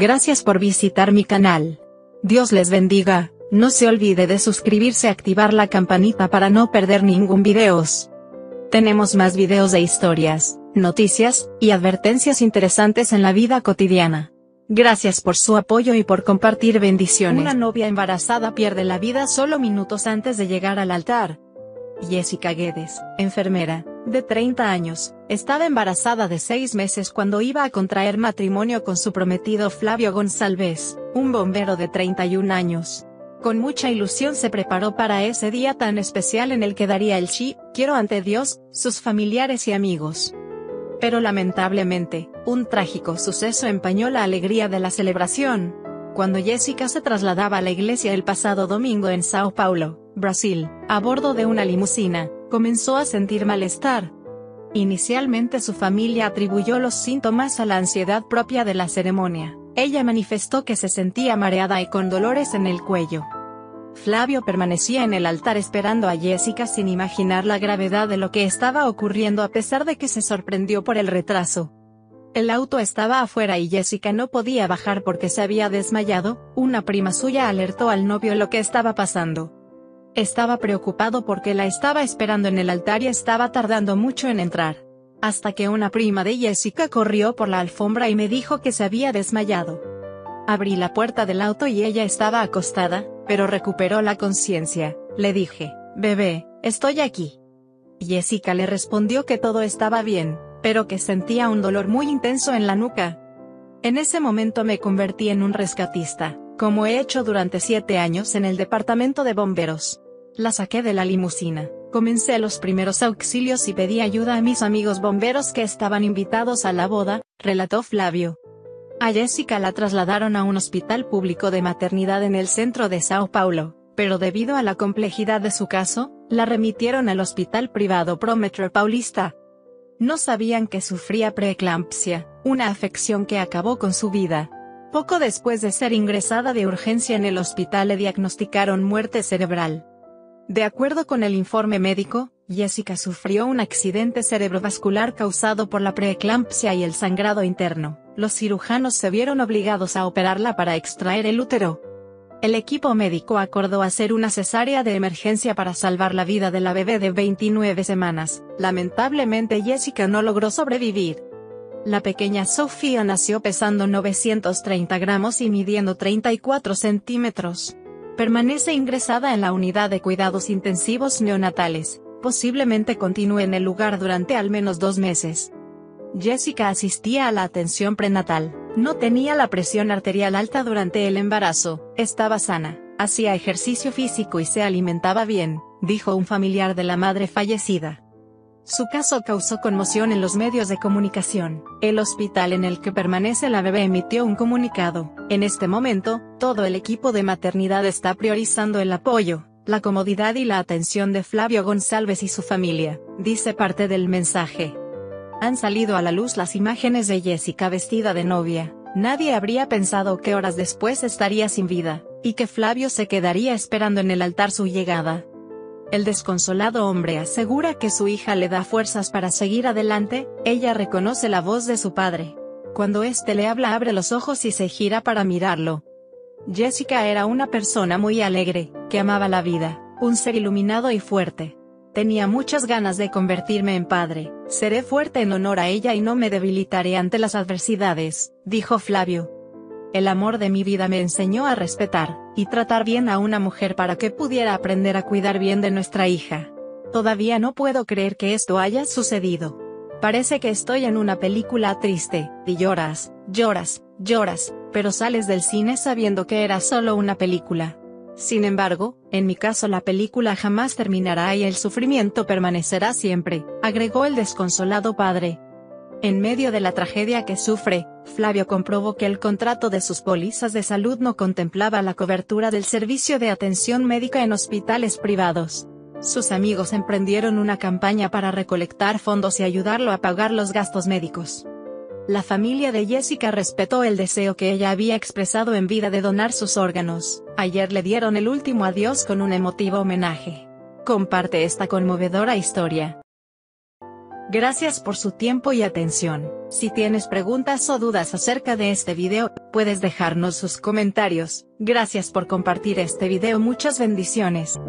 Gracias por visitar mi canal. Dios les bendiga, no se olvide de suscribirse y activar la campanita para no perder ningún videos. Tenemos más videos de historias, noticias, y advertencias interesantes en la vida cotidiana. Gracias por su apoyo y por compartir bendiciones. Una novia embarazada pierde la vida solo minutos antes de llegar al altar. Jessica Guedes, enfermera, de 30 años, estaba embarazada de 6 meses cuando iba a contraer matrimonio con su prometido Flavio González, un bombero de 31 años. Con mucha ilusión se preparó para ese día tan especial en el que daría el chi, quiero ante Dios, sus familiares y amigos. Pero lamentablemente, un trágico suceso empañó la alegría de la celebración. Cuando Jessica se trasladaba a la iglesia el pasado domingo en Sao Paulo, Brasil, a bordo de una limusina, comenzó a sentir malestar. Inicialmente su familia atribuyó los síntomas a la ansiedad propia de la ceremonia. Ella manifestó que se sentía mareada y con dolores en el cuello. Flavio permanecía en el altar esperando a Jessica sin imaginar la gravedad de lo que estaba ocurriendo a pesar de que se sorprendió por el retraso. El auto estaba afuera y Jessica no podía bajar porque se había desmayado, una prima suya alertó al novio lo que estaba pasando. Estaba preocupado porque la estaba esperando en el altar y estaba tardando mucho en entrar. Hasta que una prima de Jessica corrió por la alfombra y me dijo que se había desmayado. Abrí la puerta del auto y ella estaba acostada, pero recuperó la conciencia. Le dije, bebé, estoy aquí. Jessica le respondió que todo estaba bien, pero que sentía un dolor muy intenso en la nuca. En ese momento me convertí en un rescatista como he hecho durante siete años en el departamento de bomberos. La saqué de la limusina, comencé los primeros auxilios y pedí ayuda a mis amigos bomberos que estaban invitados a la boda, relató Flavio. A Jessica la trasladaron a un hospital público de maternidad en el centro de Sao Paulo, pero debido a la complejidad de su caso, la remitieron al hospital privado Prometro Paulista. No sabían que sufría preeclampsia, una afección que acabó con su vida. Poco después de ser ingresada de urgencia en el hospital le diagnosticaron muerte cerebral. De acuerdo con el informe médico, Jessica sufrió un accidente cerebrovascular causado por la preeclampsia y el sangrado interno. Los cirujanos se vieron obligados a operarla para extraer el útero. El equipo médico acordó hacer una cesárea de emergencia para salvar la vida de la bebé de 29 semanas. Lamentablemente Jessica no logró sobrevivir. La pequeña Sofía nació pesando 930 gramos y midiendo 34 centímetros. Permanece ingresada en la unidad de cuidados intensivos neonatales, posiblemente continúe en el lugar durante al menos dos meses. Jessica asistía a la atención prenatal, no tenía la presión arterial alta durante el embarazo, estaba sana, hacía ejercicio físico y se alimentaba bien, dijo un familiar de la madre fallecida. Su caso causó conmoción en los medios de comunicación. El hospital en el que permanece la bebé emitió un comunicado. En este momento, todo el equipo de maternidad está priorizando el apoyo, la comodidad y la atención de Flavio González y su familia, dice parte del mensaje. Han salido a la luz las imágenes de Jessica vestida de novia. Nadie habría pensado que horas después estaría sin vida, y que Flavio se quedaría esperando en el altar su llegada. El desconsolado hombre asegura que su hija le da fuerzas para seguir adelante, ella reconoce la voz de su padre. Cuando éste le habla abre los ojos y se gira para mirarlo. Jessica era una persona muy alegre, que amaba la vida, un ser iluminado y fuerte. Tenía muchas ganas de convertirme en padre, seré fuerte en honor a ella y no me debilitaré ante las adversidades, dijo Flavio. El amor de mi vida me enseñó a respetar, y tratar bien a una mujer para que pudiera aprender a cuidar bien de nuestra hija. Todavía no puedo creer que esto haya sucedido. Parece que estoy en una película triste, y lloras, lloras, lloras, pero sales del cine sabiendo que era solo una película. Sin embargo, en mi caso la película jamás terminará y el sufrimiento permanecerá siempre, agregó el desconsolado padre. En medio de la tragedia que sufre, Flavio comprobó que el contrato de sus pólizas de salud no contemplaba la cobertura del servicio de atención médica en hospitales privados. Sus amigos emprendieron una campaña para recolectar fondos y ayudarlo a pagar los gastos médicos. La familia de Jessica respetó el deseo que ella había expresado en vida de donar sus órganos. Ayer le dieron el último adiós con un emotivo homenaje. Comparte esta conmovedora historia. Gracias por su tiempo y atención. Si tienes preguntas o dudas acerca de este video, puedes dejarnos sus comentarios. Gracias por compartir este video. Muchas bendiciones.